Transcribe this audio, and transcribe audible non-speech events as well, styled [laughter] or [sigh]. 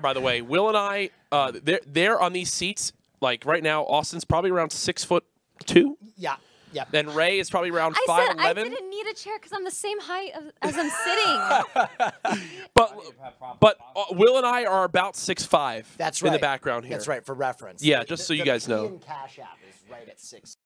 by the way. Will and I, uh, they're they're on these seats. Like right now, Austin's probably around six foot two. Yeah. Yeah. Then Rae is probably around I said I didn't need a chair because I'm the same height of, as I'm sitting. [laughs] But but uh, Will and I are about six five. That's right. in the background here. That's right for reference. Yeah, The- just the- so you guys know. Cash App is right at six.